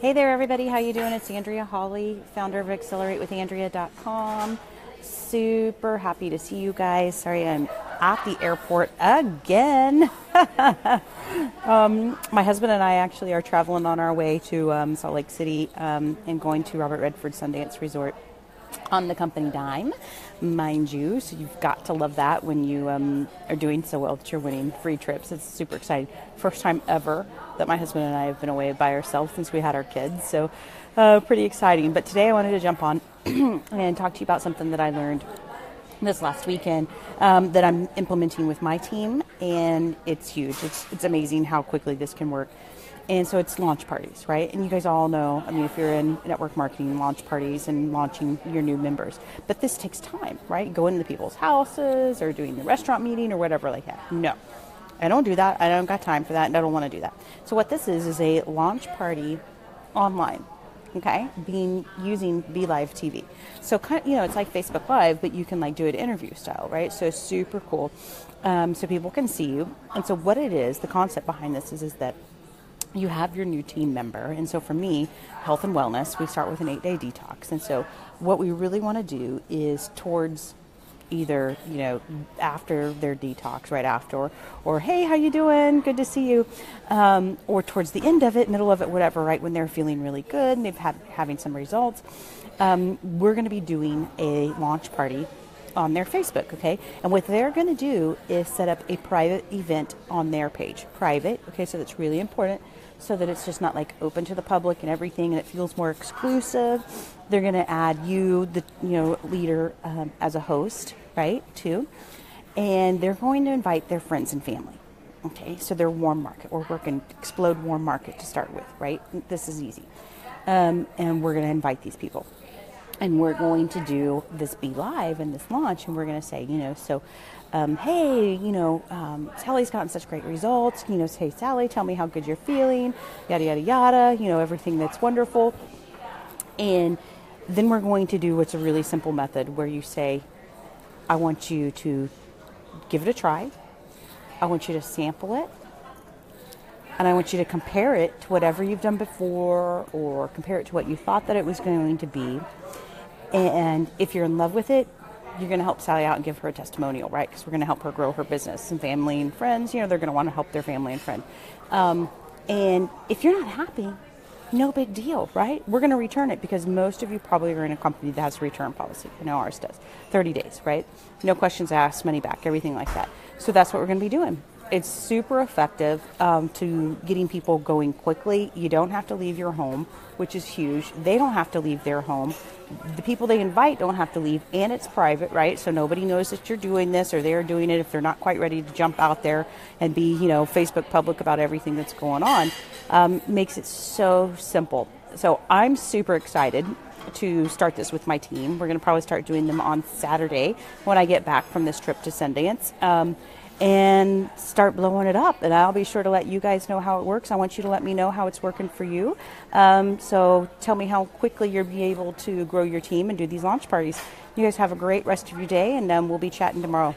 Hey there, everybody. How you doing? It's Andrea Holley, founder of AccelerateWithAndrea.com. Super happy to see you guys. Sorry, I'm at the airport again. um, my husband and I actually are traveling on our way to um, Salt Lake City um, and going to Robert Redford Sundance Resort on the company dime, mind you. So you've got to love that when you um, are doing so well that you're winning free trips. It's super exciting. First time ever that my husband and I have been away by ourselves since we had our kids. So uh, pretty exciting. But today I wanted to jump on and talk to you about something that I learned this last weekend um, that I'm implementing with my team, and it's huge. It's, it's amazing how quickly this can work. And so it's launch parties, right? And you guys all know, I mean, if you're in network marketing, launch parties and launching your new members. But this takes time, right? Going into people's houses or doing the restaurant meeting or whatever like that. No. I don't do that. I don't got time for that and I don't want to do that. So what this is is a launch party online. Okay, being using Be Live TV. So kind of, you know, it's like Facebook Live, but you can like do it interview style, right? So super cool. Um, so people can see you. And so what it is, the concept behind this is, is that you have your new team member. And so for me, health and wellness, we start with an eight day detox. And so what we really want to do is towards either you know after their detox right after or, hey how you doing? Good to see you. Um, or towards the end of it middle of it whatever right when they're feeling really good and they've had having some results um, we're going to be doing a launch party on their Facebook, okay? And what they're going to do is set up a private event on their page. Private, okay, so that's really important so that it's just not like open to the public and everything and it feels more exclusive. They're going to add you, the you know leader, um, as a host, right? Too, and they're going to invite their friends and family. Okay, so they're warm market. We're working explode warm market to start with, right? This is easy, um, and we're going to invite these people and we're going to do this Be Live and this launch and we're going to say you know so um, hey you know um, sally's gotten such great results you know hey sally tell me how good you're feeling yada yada yada you know everything that's wonderful. And then we're going to do what's a really simple method where you say i want you to give it a try. I want you to sample it. And I want you to compare it to whatever you've done before or compare it to what you thought that it was going to be. And if you're in love with it, you're going to help Sally out and give her a testimonial, right? Because we're going to help her grow her business and family and friends. You know, they're going to want to help their family and friend. Um, and if you're not happy, no big deal, right? We're going to return it because most of you probably are in a company that has a return policy. I know ours does. 30 days, right? No questions asked, money back, everything like that. So that's what we're going to be doing. It's super effective um, to getting people going quickly. You don't have to leave your home, which is huge. They don't have to leave their home. The people they invite don't have to leave, and it's private, right? So nobody knows that you're doing this or they're doing it if they're not quite ready to jump out there and be, you know, Facebook public about everything that's going on. Um, makes it so simple. So I'm super excited to start this with my team. We're going to probably start doing them on Saturday when I get back from this trip to Sundance. Um, and start blowing it up. And I'll be sure to let you guys know how it works. I want you to let me know how it's working for you. Um, so tell me how quickly you'll be able to grow your team and do these launch parties. You guys have a great rest of your day, and um, we'll be chatting tomorrow.